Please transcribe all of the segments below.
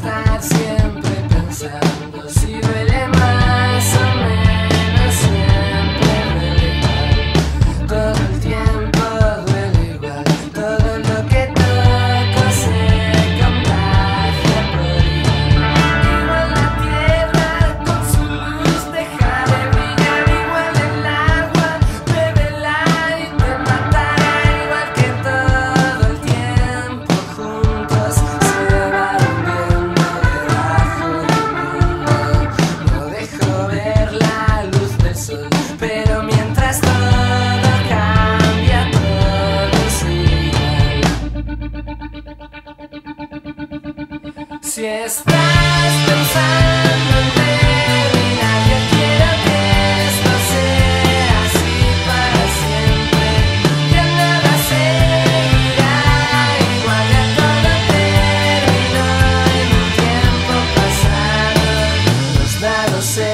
starts. Si estás pensando en terminar, yo quiero que esto sea así para siempre. Que nada seguirá igual ya todo terminó en un tiempo pasado. Los dados se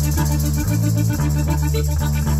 Thank you.